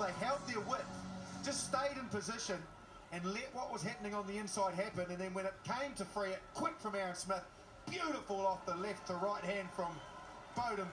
They held their width, just stayed in position and let what was happening on the inside happen. And then when it came to free it, quick from Aaron Smith, beautiful off the left to right hand from Beauden